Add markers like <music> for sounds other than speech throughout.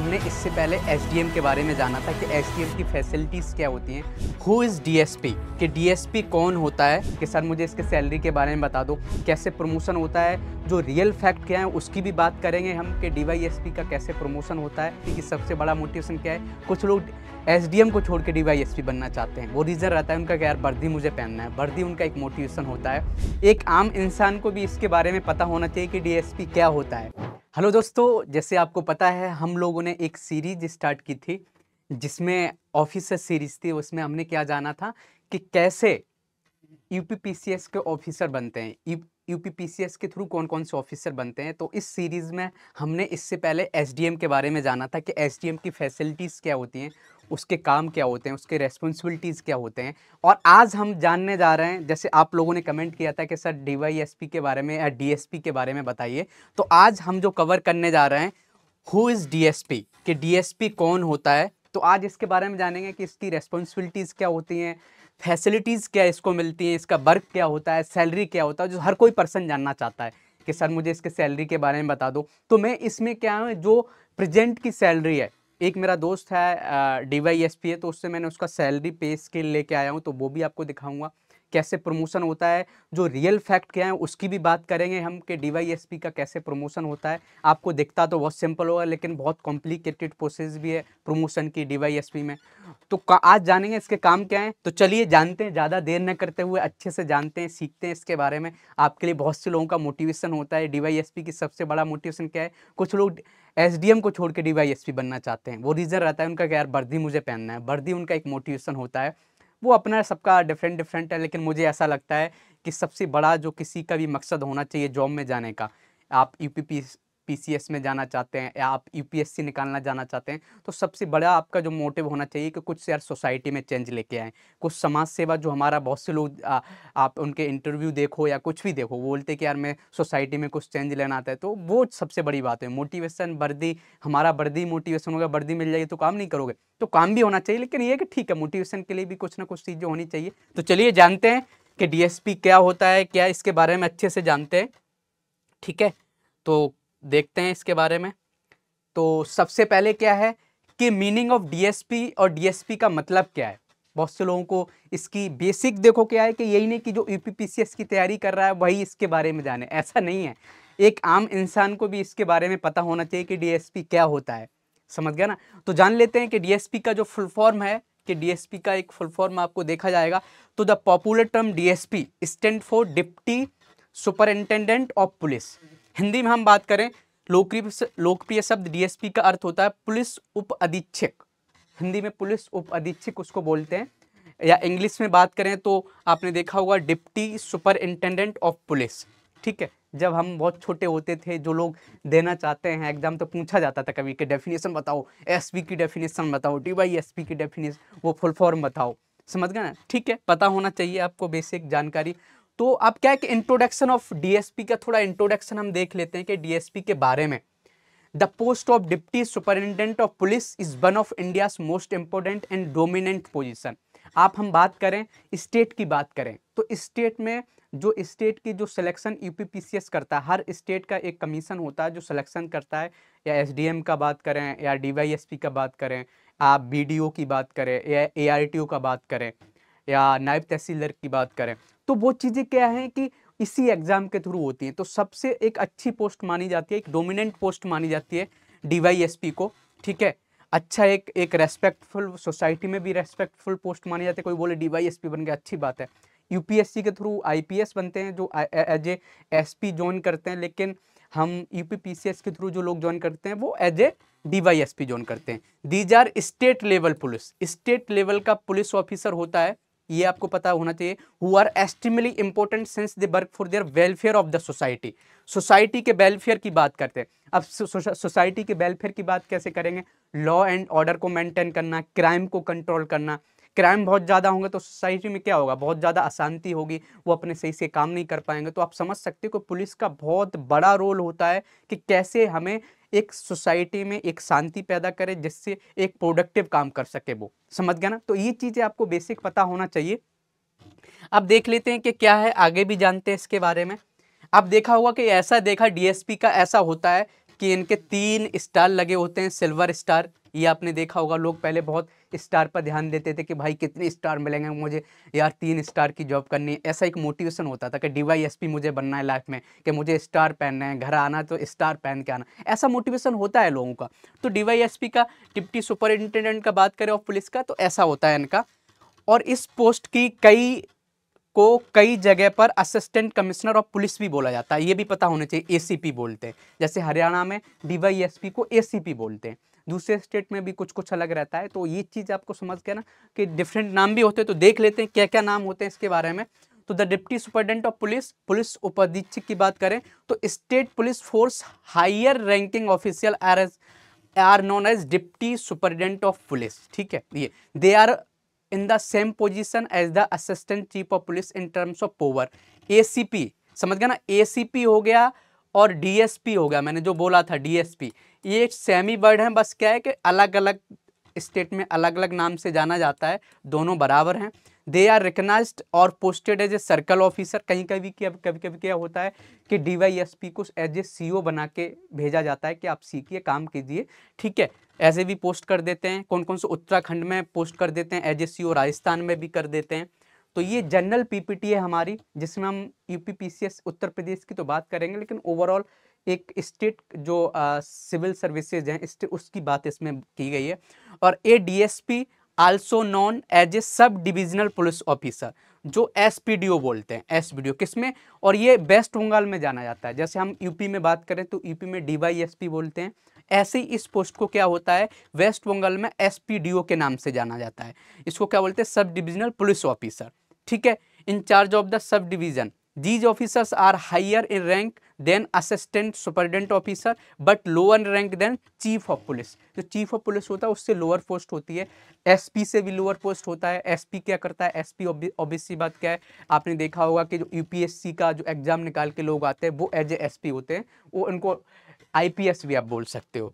हमने इससे पहले एसडीएम के बारे में जाना था कि एस की फैसिलिटीज़ क्या होती हैं। हु इज़ डीएसपी कि डीएसपी कौन होता है? कि सर, मुझे इसके सैलरी के बारे में बता दो। कैसे प्रमोशन होता है? जो रियल फैक्ट क्या है, उसकी भी बात करेंगे हम कि डी का कैसे प्रमोशन होता है, क्योंकि सबसे बड़ा मोटिवेशन क्या है? कुछ लोग एसडीएम को छोड़ के डी बनना चाहते हैं। वो रीज़न रहता है उनका कि यार, वर्दी मुझे पहनना है। वर्दी उनका एक मोटिवेशन होता है। एक आम इंसान को भी इसके बारे में पता होना चाहिए कि डीएसपी क्या होता है। हेलो दोस्तों, जैसे आपको पता है, हम लोगों ने एक सीरीज़ स्टार्ट की थी, जिसमें ऑफिसर सीरीज़ थी। उसमें हमने क्या जाना था कि कैसे यूपीपीसीएस के ऑफिसर बनते हैं। यूपीपीसीएस के थ्रू कौन कौन से ऑफिसर बनते हैं? तो इस सीरीज़ में हमने इससे पहले एसडीएम के बारे में जाना था कि एसडीएम की फैसिलिटीज़ क्या होती हैं। उसके काम क्या होते हैं, उसके रेस्पॉन्सिबिलिटीज़ क्या होते हैं? और आज हम जानने जा रहे हैं, जैसे आप लोगों ने कमेंट किया था कि सर डी के बारे में या डीएसपी के बारे में बताइए तो आज हम जो कवर करने जा रहे हैं हु इज़ डीएसपी कि डीएसपी कौन होता है? तो आज इसके बारे में जानेंगे कि इसकी रेस्पॉन्सिबिलिटीज़ क्या होती हैं फैसिलिटीज़ क्या इसको मिलती हैं, इसका वर्क क्या होता है सैलरी क्या होता है, जो हर कोई पर्सन जानना चाहता है कि सर मुझे इसके सैलरी के बारे में बता दो। तो मैं इसमें क्या है, जो प्रेजेंट की सैलरी है एक मेरा दोस्त है डी वाई एस पी है तो उससे मैंने उसका सैलरी पे स्केल लेके आया हूँ तो वो भी आपको दिखाऊँगा कैसे प्रमोशन होता है। जो रियल फैक्ट क्या है, उसकी भी बात करेंगे हम कि डी का कैसे प्रमोशन होता है। आपको दिखता तो बहुत सिंपल होगा, लेकिन बहुत कॉम्प्लिकेटेड प्रोसेस भी है प्रमोशन की डीवाईएसपी में। तो आज जानेंगे इसके काम क्या हैं। तो चलिए जानते हैं, ज़्यादा देर न करते हुए अच्छे से जानते हैं, सीखते हैं इसके बारे में। आपके लिए बहुत से लोगों का मोटिवेशन होता है डीवाईएसपी की सबसे बड़ा मोटिवेशन क्या है। कुछ लोग एसडीएम को छोड़ के डीवाईएसपी बनना चाहते हैं। वो रीज़न रहता है उनका कि यार वर्दी मुझे पहनना है। वर्दी उनका एक मोटिवेशन होता है। वो अपना सबका डिफरेंट डिफरेंट है, लेकिन मुझे ऐसा लगता है कि सबसे बड़ा जो किसी का भी मकसद होना चाहिए जॉब में जाने का, आप यू पीसीएस में जाना चाहते हैं या आप यूपीएससी निकालना जाना चाहते हैं तो सबसे बड़ा आपका जो मोटिव होना चाहिए कि कुछ यार सोसाइटी में चेंज लेके आएँ। कुछ समाज सेवा जो हमारा बहुत से लोग आप उनके इंटरव्यू देखो या कुछ भी देखो, बोलते कि यार मैं सोसाइटी में कुछ चेंज लेना आता है तो वो सबसे बड़ी बात है। मोटिवेशन वर्दी, हमारा वर्दी मोटिवेशन होगा, वर्दी मिल जाएगी तो काम नहीं करोगे। तो काम भी होना चाहिए, लेकिन ये कि ठीक है मोटिवेशन के लिए भी कुछ ना कुछ चीज़ें होनी चाहिए। तो चलिए जानते हैं कि डीएसपी क्या होता है, क्या इसके बारे में अच्छे से जानते हैं। ठीक है तो देखते हैं इसके बारे में। तो सबसे पहले क्या है कि मीनिंग ऑफ़ डीएसपी और डीएसपी का मतलब क्या है? बहुत से लोगों को इसकी बेसिक देखो क्या है कि यही नहीं कि जो यूपीपीसीएस की तैयारी कर रहा है, वही इसके बारे में जाने। ऐसा नहीं है। एक आम इंसान को भी इसके बारे में पता होना चाहिए कि डीएसपी क्या होता है। समझ गया ना? तो जान लेते हैं कि डीएसपी का जो फुल फॉर्म है, कि डीएसपी का एक फुल फॉर्म आपको देखा जाएगा। तो the popular term DSP stand for deputy superintendent of police Hindi में हम बात करें, लोकप्रिय लोकप्रिय शब्द डीएसपी का अर्थ होता है पुलिस उप अधीक्षक हिंदी में पुलिस उप अधीक्षक उसको बोलते हैं। या इंग्लिश में बात करें तो आपने देखा होगा, डिप्टी सुपरिंटेंडेंट ऑफ़ पुलिस। ठीक है, जब हम बहुत छोटे होते थे, जो लोग देना चाहते हैं, एग्ज़ाम तो पूछा जाता था कभी कि डेफिनेशन बताओ एसपी की डेफिनेशन बताओ, डी डीवाईएसपी की डेफिनेशन, वो फुल फॉर्म बताओ। समझ गए ना? ठीक है, पता होना चाहिए आपको बेसिक जानकारी। तो अब क्या है कि इंट्रोडक्शन ऑफ़ डीएसपी का थोड़ा इंट्रोडक्शन हम देख लेते हैं कि डीएसपी के बारे में। The post of deputy superintendent of police is one of India most important and dominant position आप हम बात करें स्टेट की बात करें तो स्टेट में जो स्टेट की जो सिलेक्शन यूपीपीसीएस करता है, हर स्टेट का एक कमीशन होता है जो सिलेक्शन करता है। या एसडीएम का बात करें, या डीवाईएसपी का बात करें, आप बीडीओ की बात करें, या एआरटीओ का बात करें, या नायब तहसीलदार की बात करें। तो वो चीज़ें क्या हैं कि इसी एग्ज़ाम के थ्रू होती हैं। तो सबसे एक अच्छी पोस्ट मानी जाती है, एक डोमिनेंट पोस्ट मानी जाती है डी को, ठीक है? अच्छा एक एक रेस्पेक्टफुल सोसाइटी में भी रेस्पेक्टफुल पोस्ट मानी जाती है। कोई बोले डी बन गया, अच्छी बात है। यूपीएससी के थ्रू आईपीएस बनते हैं, जो एज ए एसपी ज्वाइन करते हैं, लेकिन हम यूपीपीसीएस के थ्रू जो लोग ज्वाइन करते हैं, वो एज ए डीवाईएसपी ज्वाइन करते हैं। These are state level police state level का पुलिस ऑफिसर होता है ये आपको पता होना चाहिए who are extremely important since they work for their welfare of the society society के वेलफेयर की बात करते हैं। अब सोसाइटी के वेलफेयर की बात कैसे करेंगे? लॉ एंड ऑर्डर को मेंटेन करना क्राइम को कंट्रोल करना। क्राइम बहुत ज़्यादा होंगे तो सोसाइटी में क्या होगा? बहुत ज़्यादा अशांति होगी, वो अपने सही से काम नहीं कर पाएँगे। तो आप समझ सकते हो कि पुलिस का बहुत बड़ा रोल होता है कि कैसे हमें एक सोसाइटी में एक शांति पैदा करे, जिससे एक प्रोडक्टिव काम कर सके वो। समझ गया ना? तो ये चीज़ें आपको बेसिक पता होना चाहिए। अब देख लेते हैं कि क्या है, आगे भी जानते हैं इसके बारे में। अब देखा होगा कि ऐसा देखा, डीएसपी का ऐसा होता है कि इनके तीन स्टार लगे होते हैं, सिल्वर स्टार। ये आपने देखा होगा, लोग पहले बहुत स्टार पर ध्यान देते थे कि भाई कितने स्टार मिलेंगे मुझे? यार, तीन स्टार की जॉब करनी है। ऐसा एक मोटिवेशन होता था कि डीवाईएसपी मुझे बनना है लाइफ में, कि मुझे स्टार पहनना है, घर आना तो स्टार पहन के आना ऐसा मोटिवेशन होता है लोगों का। तो डीवाईएसपी का, डिप्टी सुपरिंटेंडेंट का बात करें और पुलिस का तो ऐसा होता है इनका। और इस पोस्ट की कई, को कई जगह पर असिस्टेंट कमिश्नर ऑफ़ पुलिस भी बोला जाता है। ये भी पता होना चाहिए एसीपी बोलते हैं। जैसे हरियाणा में डीवाईएसपी को एसीपी बोलते हैं। दूसरे स्टेट में भी कुछ कुछ अलग रहता है तो ये चीज़ आपको समझ के ना कि डिफरेंट नाम भी होते हैं तो देख लेते हैं क्या क्या नाम होते हैं इसके बारे में। तो the deputy superintendent of police police उपाधीक्षक की बात करें तो state police force higher ranking official are as are known as deputy superintendent of police ठीक है? ये they are in the same position as the assistant chief of police in terms of power ए समझ गया ना? ए हो गया और DSP हो गया, मैंने जो बोला था डीएसपी ये सेमी वर्ड है, बस क्या है कि अलग अलग स्टेट में अलग अलग नाम से जाना जाता है, दोनों बराबर हैं। दे आर रिकनाइज और posted as a circle officer कहीं कभी क्या कभी कभी क्या होता है कि डीवाईएसपी को एज ए सीओ बना के भेजा जाता है कि आप सीखिए, काम कीजिए। ठीक है, ऐसे भी पोस्ट कर देते हैं कौन कौन से उत्तराखंड में पोस्ट कर देते हैं एज ए सी ओ राजस्थान में भी कर देते हैं। तो ये जनरल पीपीटी है हमारी, जिसमें हम यूपी पीसीएस उत्तर प्रदेश की तो बात करेंगे, लेकिन ओवरऑल एक स्टेट जो सिविल सर्विसेज़ हैं उसकी बात इसमें की गई है। और a DSP also known as a sub divisional police officer जो एसपीडीओ बोलते हैं एस किसमें? और ये वेस्ट बंगाल में जाना जाता है। जैसे हम यूपी में बात करें तो यूपी में डीवाईएसपी बोलते हैं। ऐसे ही इस पोस्ट को क्या होता है? वेस्ट बंगाल में एसपीडीओ के नाम से जाना जाता है। इसको क्या बोलते हैं? सब डिविजनल पुलिस ऑफिसर ठीक है? In charge of the sub division these officers are higher in rank than assistant superintendent officer but lower rank than chief of police जो चीफ ऑफ़ पुलिस होता है, उससे लोअर पोस्ट होती है। SP से भी लोअर पोस्ट होता है। एसपी क्या करता है? एसपी ऑब्वियसली बात क्या है? आपने देखा होगा कि जो यूपीएससी का जो एग्ज़ाम निकाल के लोग आते हैं, वो एज ए एसपी होते हैं। वो उनको आईपीएस भी आप बोल सकते हो।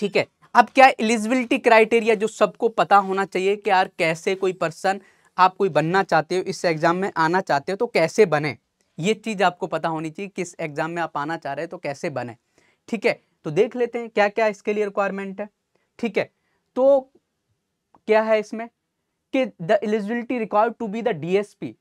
ठीक है? अब क्या एलिजिबिलिटी क्राइटेरिया जो सबको पता होना चाहिए कि यार कैसे कोई पर्सन आप कोई बनना चाहते हो, इस एग्ज़ाम में आना चाहते हो तो कैसे बने? ये चीज़ आपको पता होनी चाहिए किस एग्ज़ाम में आप आना चाह रहे हैं तो कैसे बने? ठीक है तो देख लेते हैं क्या क्या इसके लिए रिक्वायरमेंट है। ठीक है तो क्या है इसमें? कि the eligibility required to be the DSP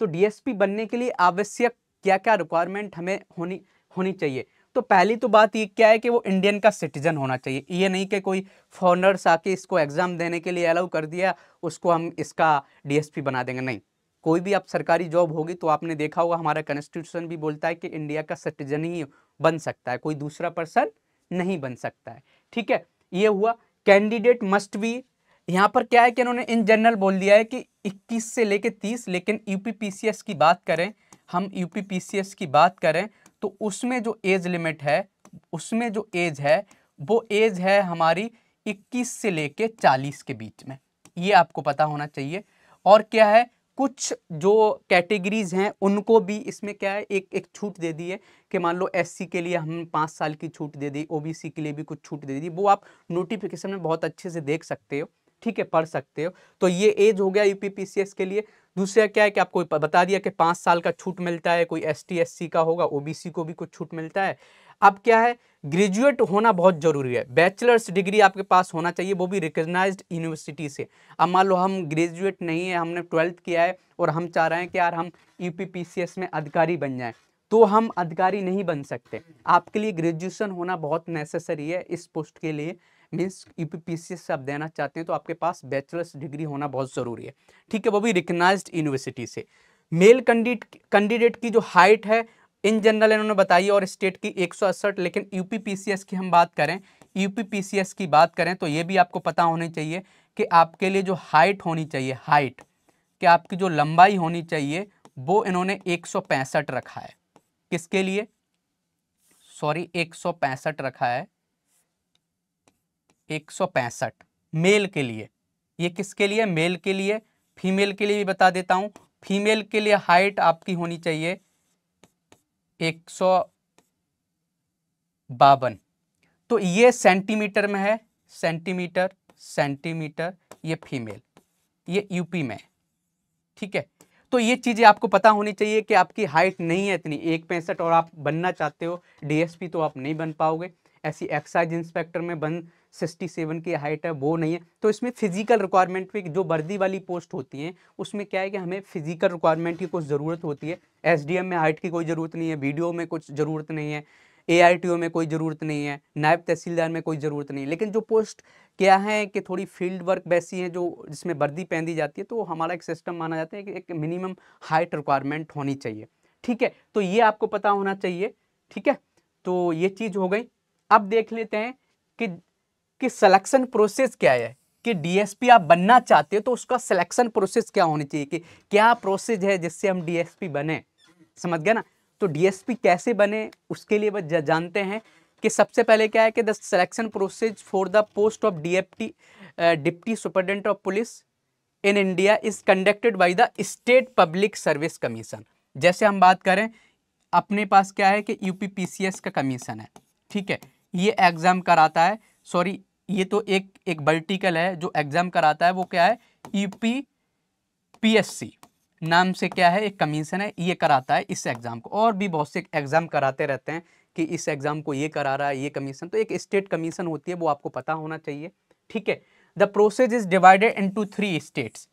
तो डीएसपी बनने के लिए आवश्यक क्या क्या रिक्वायरमेंट हमें होनी होनी चाहिए। तो पहली तो बात ये क्या है कि वो इंडियन का सिटीजन होना चाहिए। ये नहीं कि कोई फॉरनर्स आके इसको एग्ज़ाम देने के लिए अलाउ कर दिया, उसको हम इसका डीएसपी बना देंगे। नहीं, कोई भी आप सरकारी जॉब होगी तो आपने देखा होगा, हमारा कॉन्स्टिट्यूशन भी बोलता है कि इंडिया का सिटीजन ही बन सकता है, कोई दूसरा पर्सन नहीं बन सकता है। ठीक है, ये हुआ। कैंडिडेट मस्ट बी यहाँ पर क्या है कि इन्होंने इन जनरल बोल दिया है कि 21 से लेके 30 लेकिन यूपीपीसीएस की बात करें, हम यूपीपीसीएस की बात करें तो उसमें जो एज लिमिट है, उसमें जो एज है, वो एज है हमारी 21 से लेके 40 के बीच में। ये आपको पता होना चाहिए। और क्या है? कुछ जो कैटेगरीज हैं, उनको भी इसमें क्या है, एक एक छूट दे दी है कि मान लो एससी के लिए हम पाँच साल की छूट दे दी ओबीसी के लिए भी कुछ छूट दे दी, वो आप नोटिफिकेशन में बहुत अच्छे से देख सकते हो। ठीक है, पढ़ सकते हो। तो ये एज हो गया यूपीपीसीएस के लिए। दूसरा क्या है कि आपको बता दिया कि पाँच साल का छूट मिलता है, कोई एस टी का होगा ओबीसी को भी कुछ छूट मिलता है। अब क्या है ग्रेजुएट होना बहुत ज़रूरी है। बैचलर्स डिग्री आपके पास होना चाहिए, वो भी रिकग्नाइज्ड यूनिवर्सिटी से। अब मान लो हम ग्रेजुएट नहीं है, हमने ट्वेल्थ किया है और हम चाह रहे हैं कि यार हम यूपीपीसीएस में अधिकारी बन जाएँ तो हम अधिकारी नहीं बन सकते। आपके लिए ग्रेजुएशन होना बहुत नेसेसरी है इस पोस्ट के लिए। मीन्स यू पी पी से आप देना चाहते हैं तो आपके पास बैचलर्स डिग्री होना बहुत ज़रूरी है। ठीक है, वो भी रिकग्नाइज यूनिवर्सिटी से। मेल कैंडिडेट कैंडिडेट की जो हाइट है इन जनरल इन्होंने बताई और स्टेट की एक सौ अड़सठ, लेकिन यूपी पीसीएस की हम बात करें यूपी पीसीएस की बात करें तो ये भी आपको पता होनी चाहिए कि आपके लिए जो हाइट होनी चाहिए हाइट कि आपकी जो लंबाई होनी चाहिए, वो इन्होंने एक सौ पैंसठ रखा है। किसके लिए? सॉरी, एक सौ पैंसठ रखा है। एक सौ पैंसठ। मेल के लिए। ये किसके लिए? मेल के लिए। फीमेल के लिए भी बता देता हूँ। फीमेल के लिए हाइट आपकी होनी चाहिए एक सौ बावन। तो ये सेंटीमीटर में है। सेंटीमीटर सेंटीमीटर, ये फीमेल। ये यूपी में। ठीक है? तो ये चीज़ें आपको पता होनी चाहिए कि आपकी हाइट नहीं है इतनी। एक पैंसठ और आप बनना चाहते हो। डीएसपी तो आप नहीं बन पाओगे। ऐसी एक्साइज इंस्पेक्टर में बन सिक्सटी सेवन की हाइट है, वो नहीं है। तो इसमें फ़िज़िकल रिक्वायरमेंट पे जो वर्दी वाली पोस्ट होती हैं, उसमें क्या है कि हमें फ़िज़िकल रिक्वायरमेंट की कुछ ज़रूरत होती है। एसडीएम में हाइट की कोई ज़रूरत नहीं है वीडियो में कुछ ज़रूरत नहीं है ए में कोई ज़रूरत नहीं है, नायब तहसीलदार में कोई ज़रूरत नहीं है। लेकिन जो पोस्ट क्या है कि थोड़ी फ़ील्ड वर्क वैसी है जो जिसमें वर्दी पहन दी जाती है तो हमारा एक सिस्टम माना जाता है कि एक मिनिमम हाइट रिक्वायरमेंट होनी चाहिए। ठीक है? तो ये आपको पता होना चाहिए। ठीक है? तो ये चीज़ हो गई। अब देख लेते हैं कि कि सिलेक्शन प्रोसेस क्या है? कि डीएसपी आप बनना चाहते हो तो उसका सिलेक्शन प्रोसेस क्या होनी चाहिए? कि क्या प्रोसेस है जिससे हम डीएसपी बने? समझ गया ना? तो डीएसपी कैसे बने? उसके लिए बस जानते हैं कि सबसे पहले क्या है कि the selection process for the post of DFT deputy superintendent of police in India is conducted by the state public service commission जैसे हम बात करें, अपने पास क्या है कि यूपीपीसीएस का कमीशन है। ठीक है? ये एग्ज़ाम कराता है। सॉरी, ये तो एक एक वर्टिकल है जो एग्ज़ाम कराता है, वो क्या है? यूपी पीएससी नाम से क्या है? एक कमीशन है, ये कराता है इस एग्ज़ाम को। और भी बहुत से एग्ज़ाम कराते रहते हैं कि इस एग्ज़ाम को ये करा रहा है, ये कमीशन तो एक स्टेट कमीशन होती है, वो आपको पता होना चाहिए, ठीक है? The process is divided into three states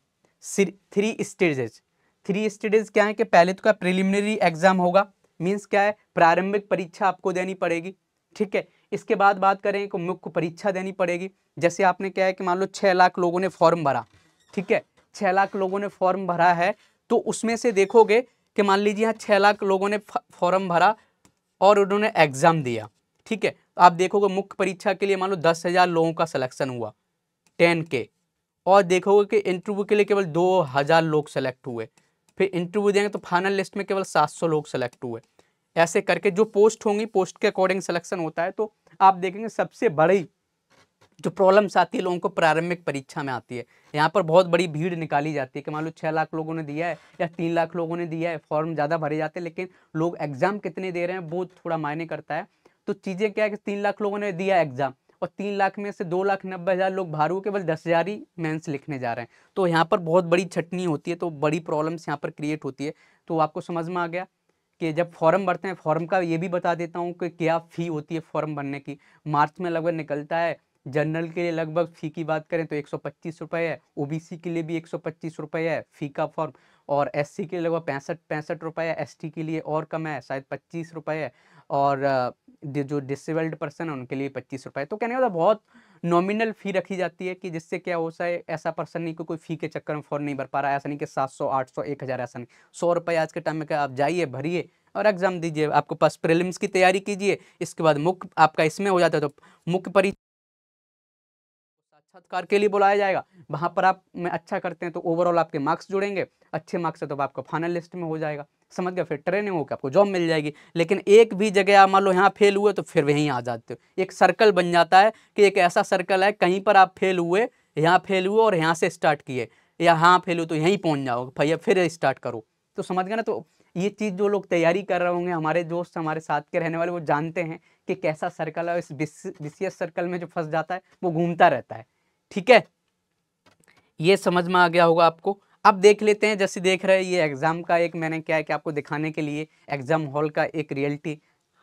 three stages three stages क्या है कि पहले तो क्या प्रिलिमिनरी एग्ज़ाम होगा? मीन्स क्या है? प्रारंभिक परीक्षा आपको देनी पड़ेगी, ठीक है? इसके बाद बात करें कि मुख्य परीक्षा देनी पड़ेगी। जैसे आपने क्या है कि मान लो छः लाख लोगों ने फॉर्म भरा, ठीक है? छः लाख लोगों ने फॉर्म भरा है तो उसमें से देखोगे कि मान लीजिए यहाँ छः लाख लोगों ने फॉर्म भरा और उन्होंने एग्ज़ाम दिया, ठीक है? तो आप देखोगे मुख्य परीक्षा के लिए मान लो दस हज़ार लोगों का सिलेक्शन हुआ, टेन के। और देखोगे कि इंटरव्यू के लिए केवल दो हज़ार लोग सेलेक्ट हुए, फिर इंटरव्यू देंगे तो फाइनल लिस्ट में केवल सात सौ लोग सेलेक्ट हुए। ऐसे करके जो पोस्ट होंगी पोस्ट के अकॉर्डिंग सिलेक्शन होता है तो आप देखेंगे सबसे बड़ी जो प्रॉब्लम्स आती है, लोगों को प्रारंभिक परीक्षा में आती है। यहाँ पर बहुत बड़ी भीड़ निकाली जाती है कि मान लो छः लाख लोगों ने दिया है या तीन लाख लोगों ने दिया है फॉर्म ज़्यादा भरे जाते हैं, लेकिन लोग एग्ज़ाम कितने दे रहे हैं, वो थोड़ा मायने करता है। तो चीज़ें क्या है कि तीन लाख लोगों ने दिया एग्ज़ाम और तीन लाख में से दो लाख नब्बे हज़ार लोग भारू, केवल दस हज़ार ही मेंस लिखने जा रहे हैं। तो यहाँ पर बहुत बड़ी छटनी होती है तो बड़ी प्रॉब्लम्स यहाँ पर क्रिएट होती है। तो आपको समझ में आ गया? कि जब फॉर्म भरते हैं, फॉर्म का ये भी बता देता हूँ कि क्या फ़ी होती है फॉर्म भरने की। मार्च में लगभग निकलता है। जनरल के लिए लगभग फ़ी की बात करें तो एक सौ है। ओबीसी के लिए भी एक सौ है फ़ी का फॉर्म और एससी के लिए लगभग पैंसठ पैंसठ रुपये है। एसटी के लिए और कम है, शायद पच्चीस रुपये है। और जो डिसेबल्ड पर्सन है, उनके लिए पच्चीस रुपये तो कहने का बहुत नॉमिनल फ़ी रखी जाती है कि जिससे क्या हो सके, ऐसा पर्सन नहीं को कोई फ़ी के चक्कर में फॉर्म नहीं भर पा रहा है ऐसा नहीं कि सात सौ, आठ सौ, एक हज़ार, ऐसा नहीं। सौ रुपये आज के टाइम में क्या, आप जाइए, भरिए और एग्ज़ाम दीजिए। आपको पास प्रिलिम्स की तैयारी कीजिए, इसके बाद मुख्य आपका इसमें हो जाता है तो मुख्य परीक्षा साक्षात्कार के लिए बुलाया जाएगा। वहाँ पर आप, में अच्छा करते हैं तो ओवरऑल आपके मार्क्स जुड़ेंगे, अच्छे मार्क्स है तो आपका फाइनल लिस्ट में हो जाएगा। समझ गया फिर ट्रेनिंग होकर आपको जॉब मिल जाएगी। लेकिन एक भी जगह आप मान लो यहाँ फेल हुए तो फिर वहीं आ जाते हो। एक सर्कल बन जाता है कि एक ऐसा सर्कल है, कहीं पर आप फेल हुए, यहाँ फेल हुए और यहाँ से स्टार्ट किए, या यहाँ फेल हुए तो यहीं पहुँच जाओगे भैया फिर स्टार्ट करो। तो समझ गए ना तो ये चीज़ जो लोग तैयारी कर रहे होंगे, हमारे दोस्त, हमारे साथ के रहने वाले, वो जानते हैं कि कैसा सर्कल है, इस विशेष सर्कल में जो फंस जाता है, वो घूमता रहता है। ठीक है? ये समझ में आ गया होगा आपको। अब देख लेते हैं, जैसे देख रहे हैं, ये एग्ज़ाम का एक मैंने क्या है कि आपको दिखाने के लिए एग्ज़ाम हॉल का एक रियलिटी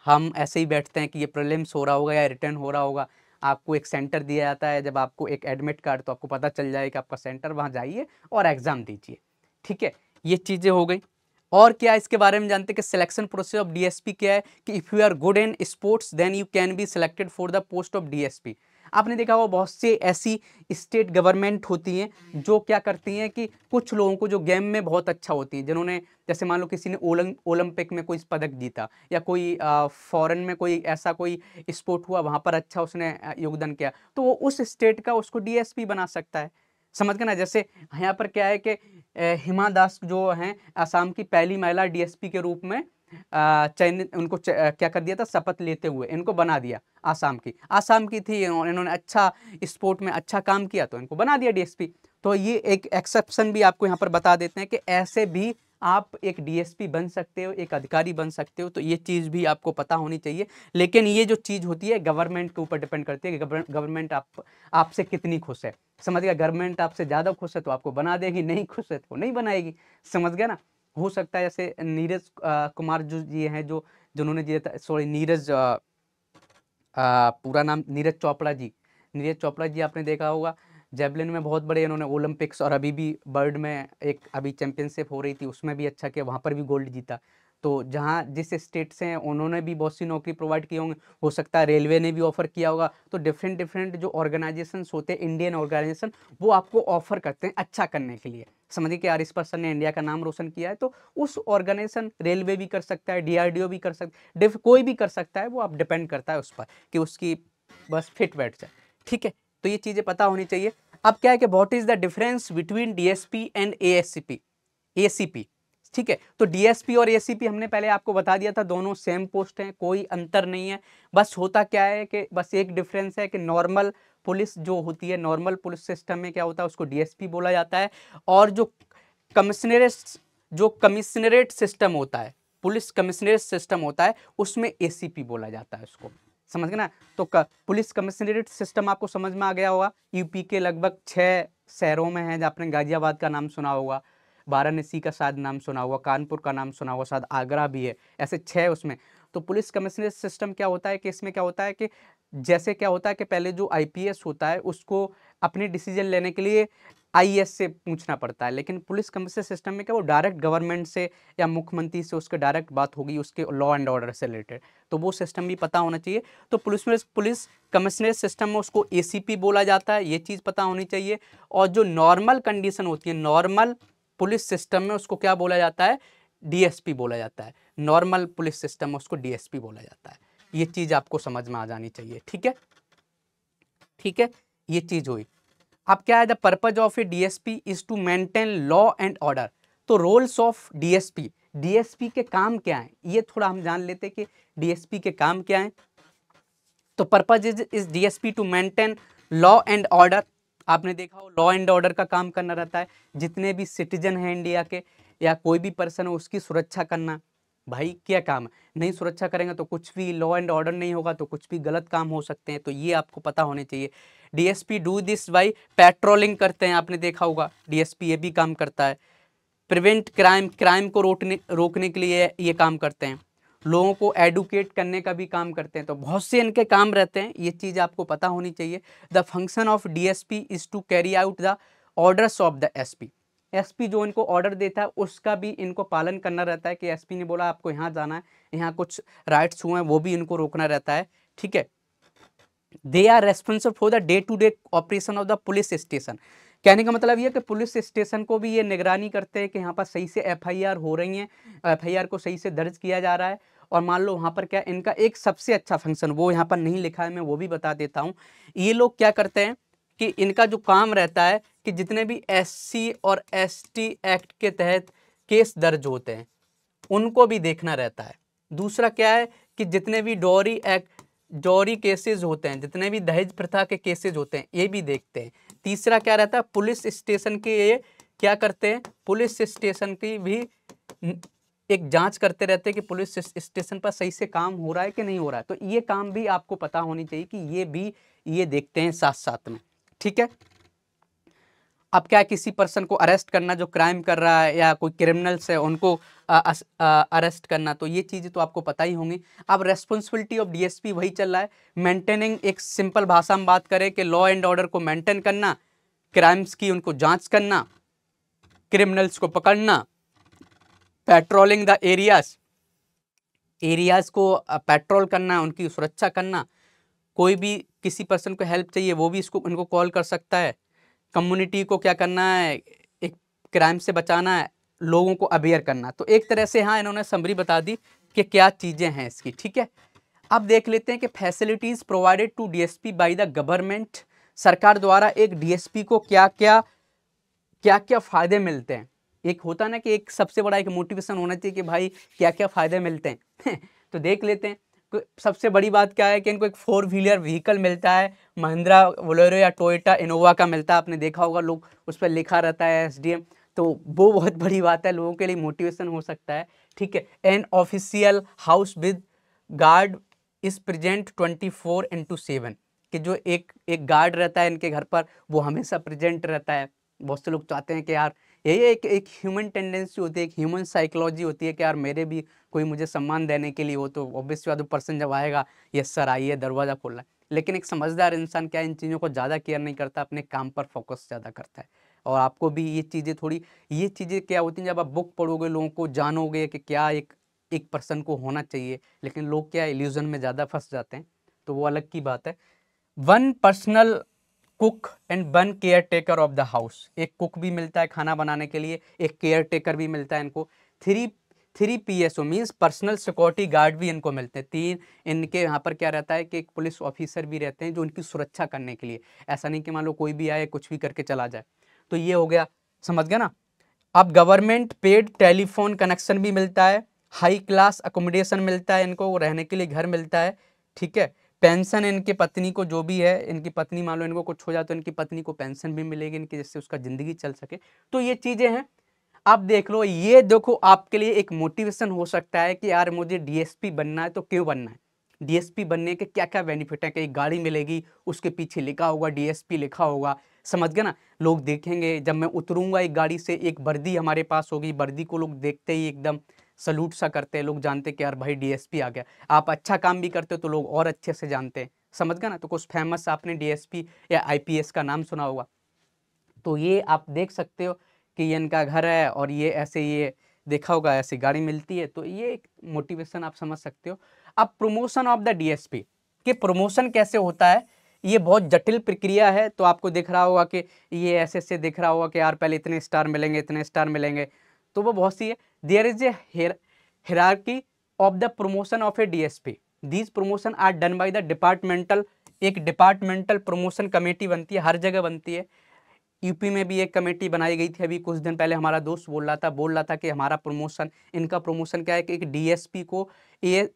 हम ऐसे ही बैठते हैं कि ये प्रॉब्लम्स हो रहा होगा या रिटर्न हो रहा होगा। आपको एक सेंटर दिया जाता है, जब आपको एक एडमिट कार्ड तो आपको पता चल जाए कि आपका सेंटर वहाँ जाइए और एग्ज़ाम दीजिए। ठीक है, ये चीज़ें हो गई। और क्या इसके बारे में जानते हैं कि सिलेक्शन प्रोसेस ऑफ़ डीएसपी क्या है? कि if you are good in sports then you can be selected for the post of DSP आपने देखा होगा बहुत से ऐसी स्टेट गवर्नमेंट होती हैं, जो क्या करती हैं कि कुछ लोगों को जो गेम में बहुत अच्छा होती है, जिन्होंने, जैसे मान लो किसी ने ओलंपिक में कोई पदक जीता, या कोई फॉरेन में कोई ऐसा कोई स्पोर्ट हुआ, वहाँ पर अच्छा उसने योगदान किया तो वो उस स्टेट का उसको डीएसपी बना सकता है। समझ गए ना? जैसे यहाँ पर क्या है कि हिमा दास जो हैं, आसाम की पहली महिला डीएसपी के रूप में चयनित उनको क्या कर दिया था? शपथ लेते हुए, इनको बना दिया आसाम की। आसाम की थी इन्होंने अच्छा स्पोर्ट में अच्छा काम किया तो इनको बना दिया डीएसपी। तो ये एक एक्सेप्शन भी आपको यहाँ पर बता देते हैं कि ऐसे भी आप एक डीएसपी बन सकते हो, एक अधिकारी बन सकते हो तो ये चीज़ भी आपको पता होनी चाहिए। लेकिन ये जो चीज़ होती है, गवर्नमेंट के ऊपर डिपेंड करती है कि गवर्नमेंट आप, आपसे कितनी खुश है। समझ गया? गवर्नमेंट आपसे ज़्यादा खुश है तो आपको बना देगी, नहीं खुश है तो नहीं बनाएगी। समझ गया ना? हो सकता है जैसे नीरज कुमार जो, ये हैं जो, जिन्होंने दिया सॉरी, नीरज पूरा नाम नीरज चोपड़ा जी। नीरज चोपड़ा जी आपने देखा होगा। जेवलिन में बहुत बड़े इन्होंने ओलंपिक्स और अभी भी बर्ड में एक अभी चैंपियनशिप हो रही थी, उसमें भी अच्छा किया, वहाँ पर भी गोल्ड जीता। तो जहाँ जिस स्टेट से हैं, उन्होंने भी बहुत सी नौकरी प्रोवाइड की होंगे। हो सकता है रेलवे ने भी ऑफ़र किया होगा। तो डिफरेंट डिफरेंट जो ऑर्गेनाइजेशन होते हैं इंडियन ऑर्गेनाइजेशन वो आपको ऑफ़र करते हैं अच्छा करने के लिए। समझिए कि यार इस पर्सन ने इंडिया का नाम रोशन किया है तो उस ऑर्गेनाइजेशन रेलवे भी कर सकता है डीआरडीओ भी कर सकता है कोई भी कर सकता है, वो आप डिपेंड करता है उस पर कि उसकी बस फिट बैठ जाए। ठीक है? तो ये चीज़ें पता होनी चाहिए। अब क्या है कि what is the difference between DSP and ASCP ACP ठीक है? तो डीएसपी और एसीपी हमने पहले आपको बता दिया था, दोनों सेम पोस्ट हैं, कोई अंतर नहीं है। बस होता क्या है कि बस एक डिफरेंस है कि नॉर्मल पुलिस जो होती है नॉर्मल पुलिस सिस्टम में क्या होता है, उसको डीएसपी बोला जाता है। और जो कमिश्नरेट जो कमिश्नरेट सिस्टम होता है, पुलिस कमिश्नरेट सिस्टम होता है, उसमें एसीपी बोला जाता है उसको। समझ गए ना? तो पुलिस कमिश्नरेट सिस्टम आपको समझ में आ गया होगा। यूपी के लगभग छः शहरों में है आपने गाजियाबाद का नाम सुना होगा, वाराणसी का शायद नाम सुना हुआ कानपुर का नाम सुना हुआ शायद आगरा भी है, ऐसे छः उसमें। तो पुलिस कमिश्नरेट सिस्टम क्या होता है कि इसमें क्या होता है कि जैसे क्या होता है कि पहले जो आईपीएस होता है, उसको अपनी डिसीज़न लेने के लिए आईएएस से पूछना पड़ता है। लेकिन पुलिस कमिश्नर सिस्टम में क्या, वो डायरेक्ट गवर्नमेंट से या मुख्यमंत्री से उसके डायरेक्ट बात होगी, उसके लॉ एंड ऑर्डर से रिलेटेड। तो वो सिस्टम भी पता होना चाहिए। तो पुलिस में, पुलिस कमिश्नरेट सिस्टम में उसको एसीपी बोला जाता है, ये चीज़ पता होनी चाहिए। और जो नॉर्मल कंडीशन होती है, नॉर्मल पुलिस सिस्टम में उसको क्या बोला जाता है? डीएसपी बोला जाता है। नॉर्मल पुलिस सिस्टम में उसको डीएसपी बोला जाता है। ये चीज़ आपको समझ में आ जानी चाहिए, ठीक है? ठीक है? ये चीज़ हुई। अब क्या है the purpose of a DSP is to maintain law and order तो रोल्स ऑफ़ डीएसपी डीएसपी के काम क्या हैं? ये थोड़ा हम जान लेते कि डीएसपी के काम क्या हैं। तो purpose is is DSP to maintain law and order आपने देखा हो लॉ एंड ऑर्डर का काम करना रहता है। जितने भी सिटीजन हैं इंडिया के, या कोई भी पर्सन हो, उसकी सुरक्षा करना। भाई, क्या काम नहीं सुरक्षा करेंगे तो कुछ भी लॉ एंड ऑर्डर नहीं होगा तो कुछ भी गलत काम हो सकते हैं। तो ये आपको पता होने चाहिए DSP do this by patrolling करते हैं, आपने देखा होगा। डीएसपी ये भी काम करता है। प्रिवेंट क्राइम क्राइम को रोकने रोकने के लिए ये काम करते हैं। लोगों को एडुकेट करने का भी काम करते हैं। तो बहुत से इनके काम रहते हैं, ये चीज़ आपको पता होनी चाहिए। The function of DSP is to carry out the orders of the SP SP जो इनको ऑर्डर देता है, उसका भी इनको पालन करना रहता है कि एसपी ने बोला, आपको यहाँ जाना है, यहाँ कुछ राइट्स हुए हैं, वो भी इनको रोकना रहता है। ठीक है? They are responsible for the day to day operation of the police station कहने का मतलब ये कि पुलिस स्टेशन को भी ये निगरानी करते हैं कि यहाँ पर सही से एफआईआर हो रही हैं एफआईआर को सही से दर्ज किया जा रहा है। और मान लो वहाँ पर क्या इनका एक सबसे अच्छा फ़ंक्शन वो यहाँ पर नहीं लिखा है, मैं वो भी बता देता हूँ। ये लोग क्या करते हैं कि इनका जो काम रहता है कि जितने भी एससी और एसटी एक्ट के तहत केस दर्ज होते हैं, उनको भी देखना रहता है। दूसरा क्या है कि जितने भी डोरी एक्ट डोरी केसेज होते हैं, जितने भी दहेज प्रथा के केसेज होते हैं, ये भी देखते हैं। तीसरा क्या रहता है? पुलिस स्टेशन के ये क्या करते हैं? पुलिस स्टेशन की भी एक जाँच करते रहते हैं कि पुलिस स्टेशन पर सही से काम हो रहा है कि नहीं हो रहा है। तो ये काम भी आपको पता होनी चाहिए कि ये भी ये देखते हैं साथ साथ में। ठीक है? अब क्या किसी पर्सन को अरेस्ट करना जो क्राइम कर रहा है या कोई क्रिमिनल्स है उनको अरेस्ट करना? तो ये चीज़ें तो आपको पता ही होंगी। अब रेस्पॉन्सिबिलिटी ऑफ़ डीएसपी वही चल रहा है। मेंटेनिंग एक सिंपल भाषा में बात करें कि लॉ एंड ऑर्डर को मेंटेन करना क्राइम्स की उनको जाँच करना क्रिमिनल्स को पकड़ना पेट्रोलिंग द एरियाज़ एरियाज़ को पेट्रोल करना, उनकी सुरक्षा करना। कोई भी किसी पर्सन को हेल्प चाहिए, वो भी इसको, उनको कॉल कर सकता है। कम्युनिटी को क्या करना है? एक क्राइम से बचाना है, लोगों को अवेयर करना तो एक तरह से हाँ इन्होंने समरी बता दी कि क्या चीज़ें हैं इसकी, ठीक है? अब देख लेते हैं कि facilities provided to DSP by the government सरकार द्वारा एक डीएसपी को क्या क्या क्या क्या फ़ायदे मिलते हैं? एक होता ना कि एक सबसे बड़ा एक मोटिवेशन होना चाहिए कि भाई क्या क्या फ़ायदे मिलते हैं? <laughs> तो देख लेते हैं। सबसे बड़ी बात क्या है कि इनको एक फोर व्हीलर व्हीकल मिलता है। महिंद्रा बोलेरो या टोयोटा, इनोवा का मिलता है, आपने देखा होगा, लोग उस पर लिखा रहता है एसडीएम। तो वो बहुत बड़ी बात है, लोगों के लिए मोटिवेशन हो सकता है। ठीक है, an official house with guard is present twenty four into seven. कि जो एक एक गार्ड रहता है इनके घर पर, वो हमेशा प्रेजेंट रहता है। बहुत से लोग चाहते हैं कि यार यही एक एक ह्यूमन टेंडेंसी होती है, एक ह्यूमन साइकोलॉजी होती है कि यार मेरे भी कोई मुझे सम्मान देने के लिए हो तो ऑब्वियस बात पर्सन जब आएगा ये सर आइए, दरवाज़ा खोल रहा है। लेकिन एक समझदार इंसान क्या इन चीज़ों को ज़्यादा केयर नहीं करता, अपने काम पर फोकस ज़्यादा करता है। और आपको भी ये चीज़ें थोड़ी, ये चीज़ें क्या होती हैं, जब आप बुक पढ़ोगे, लोगों को जानोगे कि क्या एक एक पर्सन को होना चाहिए, लेकिन लोग क्या इल्यूजन में ज़्यादा फंस जाते हैं तो वो अलग की बात है। One personal cook and one caretaker of the house एक कुक भी मिलता है खाना बनाने के लिए, एक केयर टेकर भी मिलता है इनको। Three three P S O means personal security guard भी इनको मिलते हैं। तीन, इनके यहाँ पर क्या रहता है कि एक पुलिस ऑफिसर भी रहते हैं जो इनकी सुरक्षा करने के लिए। ऐसा नहीं कि मान लो कोई भी आए, कुछ भी करके चला जाए। तो ये हो गया, समझ गया ना? अब गवर्नमेंट पेड टेलीफोन कनेक्शन भी मिलता है। हाई क्लास अकोमोडेशन मिलता है इनको रहने के लिए घर मिलता है। ठीक है? पेंशन इनकी पत्नी को जो भी है, इनकी पत्नी मान लो इनको कुछ हो जाए तो इनकी पत्नी को पेंशन भी मिलेगी इनकी, जिससे उसका ज़िंदगी चल सके। तो ये चीज़ें हैं। आप देख लो, ये देखो, आपके लिए एक मोटिवेशन हो सकता है कि यार मुझे डीएसपी बनना है तो क्यों बनना है? डीएसपी बनने के क्या क्या बेनिफिट है? कि एक गाड़ी मिलेगी, उसके पीछे लिखा होगा डीएसपी लिखा होगा। समझ गए ना? लोग देखेंगे, जब मैं उतरूँगा एक गाड़ी से, एक वर्दी हमारे पास होगी, वर्दी को लोग देखते ही एकदम सलूट सा करते हैं, लोग जानते कि यार भाई डीएसपी आ गया। आप अच्छा काम भी करते हो तो लोग और अच्छे से जानते हैं। समझ गए ना? तो कुछ फ़ेमस आपने डीएसपी या आईपीएस का नाम सुना होगा। तो ये आप देख सकते हो कि ये इनका घर है और ये ऐसे ये देखा होगा, ऐसी गाड़ी मिलती है। तो ये एक मोटिवेशन आप समझ सकते हो। अब प्रमोशन ऑफ़ द डीएसपी कि प्रमोशन कैसे होता है? ये बहुत जटिल प्रक्रिया है। तो आपको दिख रहा होगा कि ये ऐसे ऐसे दिख रहा होगा कि यार पहले इतने स्टार मिलेंगे, इतने स्टार मिलेंगे। तो वो बहुत सी है। Is a hierarchy of the promotion of a DSP these promotion are done by the departmental एक डिपार्टमेंटल प्रमोशन कमेटी बनती है, हर जगह बनती है। यूपी में भी एक कमेटी बनाई गई थी, अभी कुछ दिन पहले हमारा दोस्त बोल रहा था, बोल रहा था कि हमारा प्रमोशन इनका प्रमोशन क्या है कि एक डीएसपी को ए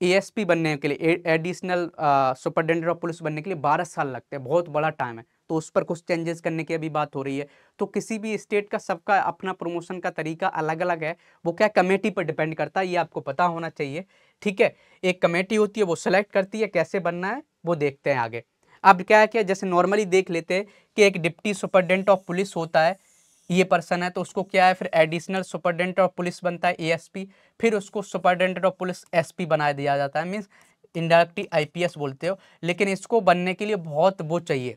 एएसपी बनने के लिए एडिशनल सुपरिटेंडेंट ऑफ़ पुलिस बनने के लिए बारह साल लगते हैं, बहुत बड़ा टाइम है। तो उस पर कुछ चेंजेस करने की अभी बात हो रही है। तो किसी भी स्टेट का सबका अपना प्रमोशन का तरीका अलग अलग है। वो क्या कमेटी पर डिपेंड करता है, ये आपको पता होना चाहिए। ठीक है? एक कमेटी होती है, वो सेलेक्ट करती है, कैसे बनना है, वो देखते हैं आगे। अब क्या क्या जैसे नॉर्मली देख लेते हैं कि एक डिप्टी सुपरिटेंडेंट ऑफ़ पुलिस होता है, ये पर्सन है तो उसको क्या है, फिर एडिशनल सुपरिटेंडेंट ऑफ़ पुलिस बनता है एएसपी फिर उसको सुपरिटेंडेंट ऑफ़ पुलिस एसपी बना दिया जाता है मीन्स इंडायरेक्टली आईपीएस बोलते हो। लेकिन इसको बनने के लिए बहुत वो चाहिए।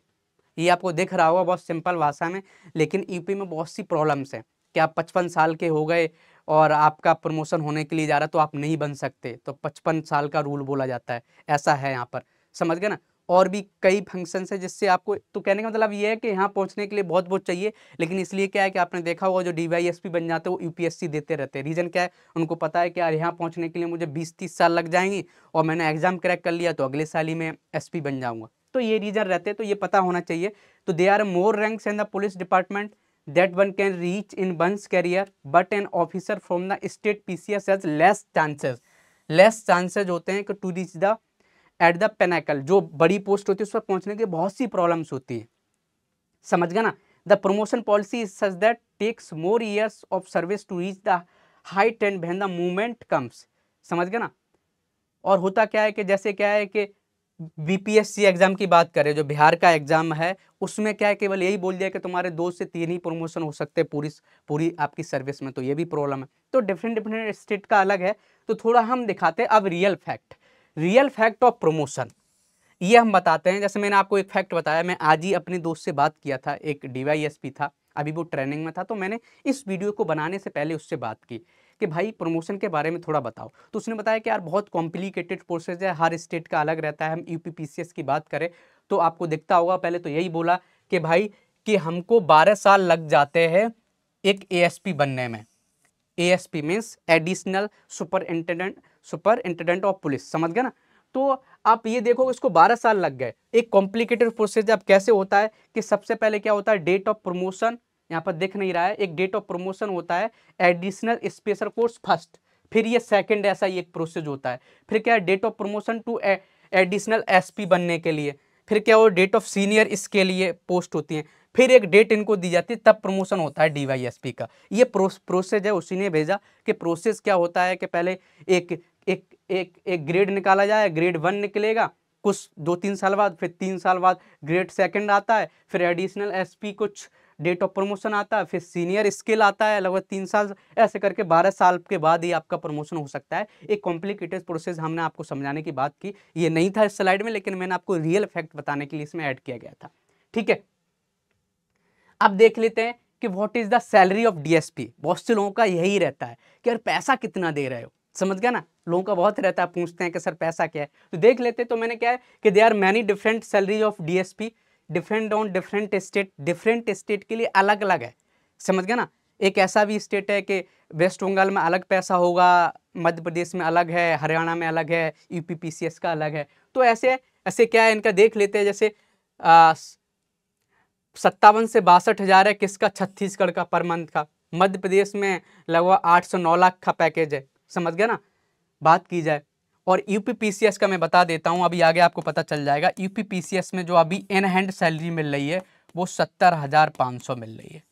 ये आपको दिख रहा होगा बहुत सिंपल भाषा में, लेकिन यूपी में बहुत सी प्रॉब्लम्स हैं। कि आप पचपन साल के हो गए और आपका प्रमोशन होने के लिए जा रहा तो आप नहीं बन सकते। तो पचपन साल का रूल बोला जाता है, ऐसा है यहाँ पर। समझ गए ना? और भी कई फ़ंक्शन है जिससे आपको तो कहने का मतलब ये है कि यहाँ पहुँचने के लिए बहुत बहुत चाहिए, लेकिन इसलिए क्या है कि आपने देखा होगा जो डीवाईएसपी बन जाते हैं, वो यूपीएससी देते रहते हैं। रीज़न क्या है? उनको पता है कि यार यहाँ पहुँचने के लिए मुझे बीस तीस साल लग जाएँगी और मैंने एग्ज़ाम क्रैक कर लिया तो अगले साल ही मैं एसपी बन जाऊँगा। तो ये रीज़न रहते हैं तो ये पता होना चाहिए। तो they are more ranks in the police department that one can reach in one's career but an officer from the state P C S has less chances less chances होते हैं to reach the at the pinnacle जो बड़ी post होती है, उस पर पहुँचने की बहुत सी प्रॉब्लम्स होती है। समझ गया ना? The promotion policy is such that takes more years of service to reach the height and when the movement comes समझ गया ना? और होता क्या है कि जैसे क्या है कि बीपीएससी एग्ज़ाम की बात करें, जो बिहार का एग्ज़ाम है, उसमें क्या है, केवल यही बोल दिया कि तुम्हारे दो से तीन ही प्रमोशन हो सकते हैं पूरी पूरी आपकी सर्विस में तो ये भी प्रॉब्लम है। तो डिफरेंट डिफरेंट स्टेट का अलग है तो थोड़ा हम दिखाते हैं अब real fact real fact of promotion ये हम बताते हैं, जैसे मैंने आपको एक फैक्ट बताया, मैं आज ही अपने दोस्त से बात किया था, एक DYSP था, अभी वो ट्रेनिंग में था तो मैंने इस वीडियो को बनाने से पहले उससे बात की। कि भाई प्रमोशन के बारे में थोड़ा बताओ। तो उसने बताया कि यार बहुत कॉम्प्लिकेटेड प्रोसेस है, हर स्टेट का अलग रहता है, हम यू की बात करें तो आपको दिखता होगा, पहले तो यही बोला कि भाई कि हमको बारह साल लग जाते हैं एक एएसपी बनने में। A S P means additional superintendent superintendent of police समझ गए ना? तो आप ये देखो इसको 12 साल लग गए। एक कॉम्प्लिकेटेड प्रोसेस अब कैसे होता है कि सबसे पहले क्या होता है डेट ऑफ़ प्रमोशन यहाँ पर दिख नहीं रहा है। एक डेट ऑफ़ प्रमोशन होता है। एडिशनल स्पेशल कोर्स फ़र्स्ट फिर ये सेकंड ऐसा ही एक प्रोसेस होता है। फिर क्या है? Date of promotion to additional SP बनने के लिए। फिर क्या वो डेट ऑफ़ सीनियर इसके लिए पोस्ट होती है। फिर एक डेट इनको दी जाती है, तब प्रमोशन होता है डीवाईएसपी का। ये प्रोसेस है, उसी ने भेजा कि प्रोसेस क्या होता है कि पहले एक एक एक एक ग्रेड निकाला जाए ग्रेड वन निकलेगा। कुछ दो तीन साल बाद, फिर तीन साल बाद ग्रेड सेकंड आता है। फिर एडिशनल एसपी कुछ डेट ऑफ़ प्रमोशन आता है, फिर सीनियर स्किल आता है, लगभग तीन साल, ऐसे करके बारह साल के बाद ही आपका प्रमोशन हो सकता है। एक कॉम्प्लिकेटेड प्रोसेस हमने आपको समझाने की बात की। ये नहीं था इस स्लाइड में, लेकिन मैंने आपको रियल फैक्ट बताने के लिए इसमें ऐड किया गया था। ठीक है? अब देख लेते हैं कि what is the salary of DSP बहुत से लोगों का यही रहता है कि यार पैसा कितना दे रहे हो? समझ गया ना? लोगों का बहुत रहता है, पूछते हैं कि सर पैसा क्या है? तो देख लेते तो मैंने क्या है कि they are many different salary of DSP different on different state different state के लिए अलग अलग है। समझ गया ना? एक ऐसा भी स्टेट है कि वेस्ट बंगाल में अलग पैसा होगा, मध्य प्रदेश में अलग है, हरियाणा में अलग है यूपी का अलग है। तो ऐसे ऐसे क्या है? इनका देख लेते हैं, जैसे सत्तावन से बासठ हज़ार है किसका? छत्तीसगढ़ का पर मंथ का। मध्य प्रदेश में लगभग आठ सौ नौ लाख का पैकेज है। समझ गया ना? बात की जाए और यूपी का मैं बता देता हूँ, अभी आगे आपको पता चल जाएगा यूपी में जो अभी इन हैंड सैलरी मिल रही है, वो सत्तर हज़ार पाँच सौ मिल रही है।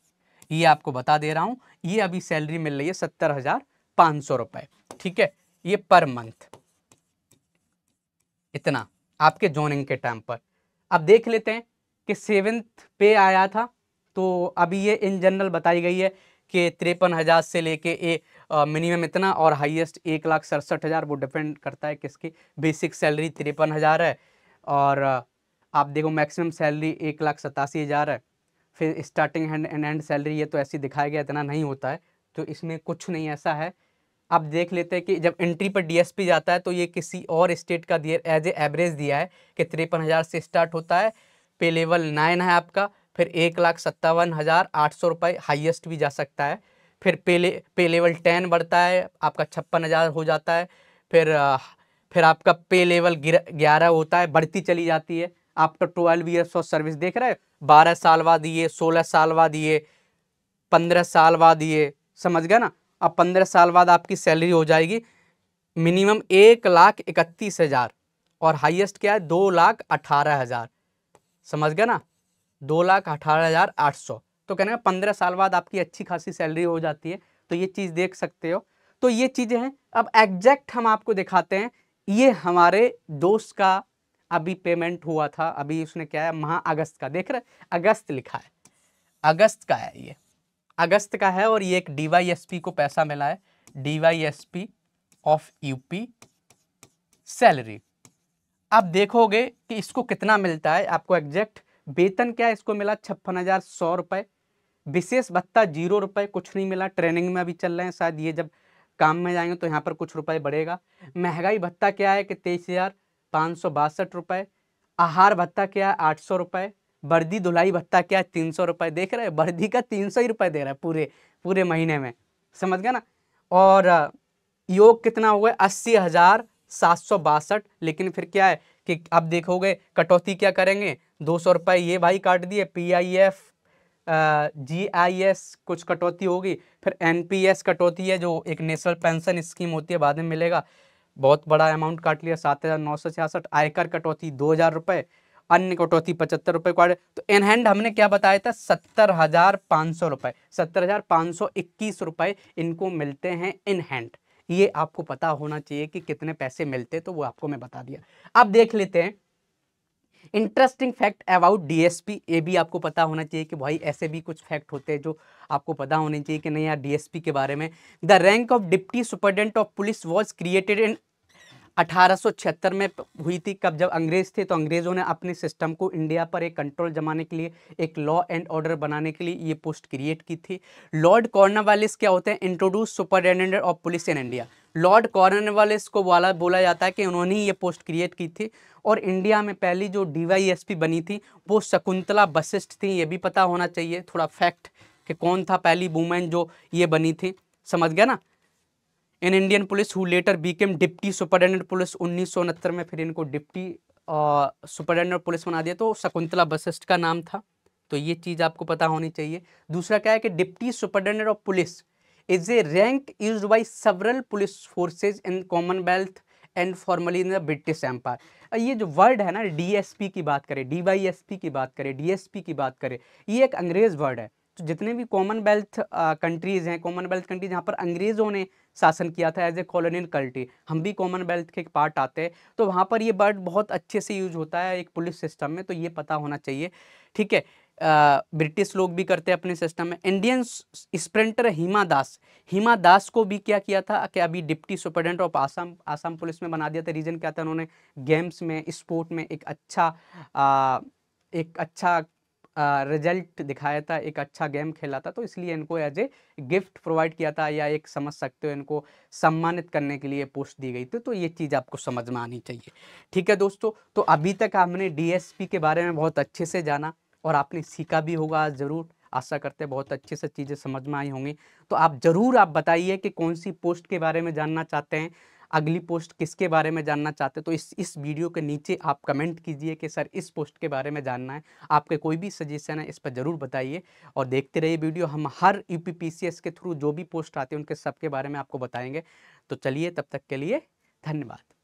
ये आपको बता दे रहा हूँ, ये अभी सैलरी मिल रही है सत्तर हज़ार पाँच सौ रुपये ठीक है? ये पर मंथ इतना, आपके जोनिंग के टाइम पर। अब देख लेते हैं कि सेवेंथ पे आया था तो अभी ये इन जनरल बताई गई है कि तिरपन हज़ार से लेके ए मिनिमम इतना और हाईएस्ट एक लाख सड़सठ हज़ार, वो डिपेंड करता है किसकी? बेसिक सैलरी तिरपन हज़ार है और आप देखो मैक्सिमम सैलरी एक लाख सतासी हज़ार है। फिर स्टार्टिंग एंड एंड सैलरी ये तो ऐसी दिखाया गया, इतना नहीं होता है। तो इसमें कुछ नहीं ऐसा है। आप देख लेते हैं कि जब एंट्री पर डीएसपी जाता है तो ये किसी और स्टेट का दिया एज ए एवरेज दिया है कि तिरपन हज़ार से स्टार्ट होता है। पे लेवल नाइन है आपका। फिर एक लाख सत्तावन हज़ार आठ सौ रुपये हाइएस्ट भी जा सकता है। फिर पे ले, पे लेवल टेन बढ़ता है, आपका छप्पन हज़ार हो जाता है। फिर फिर आपका पे लेवल ग्यारह होता है, बढ़ती चली जाती है। आपका ट्वेल्व ईयर्स ऑफ़ सर्विस देख रहे हैं, बारह साल बाद ये, सोलह साल बाद ये, पंद्रह साल बाद ये, समझ गए ना? अब पंद्रह साल बाद आपकी सैलरी हो जाएगी मिनिमम एक लाख इकतीस हज़ार और हाईएस्ट क्या है? दो लाख अठारह हज़ार। समझ गए ना? दो लाख अठारह हज़ार आठ सौ। तो कहने का पंद्रह साल बाद आपकी अच्छी खासी सैलरी हो जाती है तो ये चीज़ देख सकते हो। तो ये चीज़ें हैं। अब एग्जैक्ट हम आपको दिखाते हैं, ये हमारे दोस्त का अभी पेमेंट हुआ था, अभी उसने क्या है महा अगस्त का। देख रहे अगस्त लिखा है। अगस्त का है ये। अगस्त का है और ये एक डीवाईएसपी को पैसा मिला है। डीवाईएसपी ऑफ़ यूपी सैलरी आप देखोगे कि इसको कितना मिलता है, आपको एग्जैक्ट वेतन क्या इसको मिला? छप्पन हज़ार सौ रुपये विशेष भत्ता ज़ीरो रुपये कुछ नहीं मिला। ट्रेनिंग में अभी चल रहे हैं शायद ये जब काम में जाएँगे तो यहाँ पर कुछ रुपए बढ़ेगा। महँगाई भत्ता क्या है कि तेईस हज़ार पाँच सौ बासठ रुपये आहार भत्ता क्या है? आठ सौ रुपये वर्दी धुलाई भत्ता क्या है? तीन सौ रुपये देख रहे वर्दी का तीन सौ ही रुपये दे रहा है पूरे पूरे महीने में। समझ गया ना? और, योग कितना है अस्सी हज़ार सात सौ बासठ। लेकिन फिर क्या है? कि अब देखोगे कटौती क्या करेंगे? दो सौ रुपये ये भाई काट दिए P I F G I S कुछ कटौती होगी, फिर एन पी एस कटौती है जो एक नेशनल पेंशन स्कीम होती है, बाद में मिलेगा। बहुत बड़ा अमाउंट काट लिया, सात हज़ार नौ सौ छियासठ, आयकर कटौती दो हज़ार रुपये अन्य कटौती पचहत्तर रुपये काटे तो इन हैंड हमने क्या बताया था? सत्तर हज़ार पाँच सौ रुपये सत्तर हज़ार पाँच सौ इक्कीस रुपये इनको मिलते हैं इन हैंड ये आपको पता होना चाहिए कि कितने पैसे मिलते तो वो आपको मैं बता दिया। अब देख लेते हैं। इंटरेस्टिंग फैक्ट अबाउट डीएसपी ये भी आपको पता होना चाहिए कि भाई ऐसे भी कुछ फैक्ट होते हैं जो आपको पता होने चाहिए कि नहीं यार डीएसपी के बारे में। The rank of deputy superintendent of police was created in अठारह सौ छिहत्तर में हुई थी कब? जब अंग्रेज़ थे तो अंग्रेज़ों ने अपने सिस्टम को इंडिया पर एक कंट्रोल जमाने के लिए, एक लॉ एंड ऑर्डर बनाने के लिए ये पोस्ट क्रिएट की थी। लॉर्ड कॉर्नवालिस क्या होते हैं? Introduce superintendent of police in India Lord Cornwallis को वाला, बोला जाता है कि उन्होंने ही ये पोस्ट क्रिएट की थी और इंडिया में पहली जो DYSP बनी थी, वो शकुंतला वशिष्ठ थी, ये भी पता होना चाहिए। थोड़ा फैक्ट कि कौन था पहली वुमेन जो ये बनी थी। समझ गया ना? In Indian police who later became deputy superintendent police उन्नीस में फिर इनको डिप्टी सुपरिटेंडेंट पुलिस बना दिया। तो शकुंतला वशिष्ठ का नाम था। तो ये चीज़ आपको पता होनी चाहिए। दूसरा क्या है कि deputy superintendent of police is a rank used by several police forces in Commonwealth and formerly in the British empire ये जो वर्ड है ना डीएसपी की बात करें डीवाईएसपी की बात करें डीएसपी की बात करें, ये एक अंग्रेज़ वर्ड है। तो जितने भी कॉमनवेल्थ कंट्रीज़ हैं कॉमनवेल्थ कंट्रीज़ यहाँ पर अंग्रेज़ों ने शासन किया था एज ए कॉलोनियल कंट्री हम भी कॉमनवेल्थ के पार्ट आते हैं तो वहाँ पर ये वर्ड बहुत अच्छे से यूज़ होता है एक पुलिस सिस्टम में तो ये पता होना चाहिए। ठीक है ब्रिटिश लोग भी करते हैं अपने सिस्टम में। इंडियन स्प्रिंटर हिमा दास हिमा दास को भी क्या किया था कि अभी deputy superintendent of Assam Assam police में बना दिया था। रीज़न क्या था? उन्होंने गेम्स में स्पोर्ट में एक अच्छा आ, एक अच्छा रिज़ल्ट दिखाया था, एक अच्छा गेम खेला था तो इसलिए इनको एज ए गिफ्ट प्रोवाइड किया था या एक समझ सकते हो इनको सम्मानित करने के लिए पोस्ट दी गई थी तो ये चीज़ आपको समझ में आनी चाहिए। ठीक है दोस्तों तो अभी तक हमने डीएसपी के बारे में बहुत अच्छे से जाना और आपने सीखा भी होगा ज़रूर। आशा करते हैं बहुत अच्छे से चीज़ें समझ में आई होंगी। तो आप ज़रूर आप बताइए कि कौन सी पोस्ट के बारे में जानना चाहते हैं। अगली पोस्ट किसके बारे में जानना चाहते हैं तो इस इस वीडियो के नीचे आप कमेंट कीजिए कि सर इस पोस्ट के बारे में जानना है। आपके कोई भी सजेशन है, इस पर ज़रूर बताइए और देखते रहिए वीडियो। हम हर यूपीपीसीएस के थ्रू जो भी पोस्ट आते हैं, उनके सबके बारे में आपको बताएँगे। तो चलिए, तब तक के लिए धन्यवाद।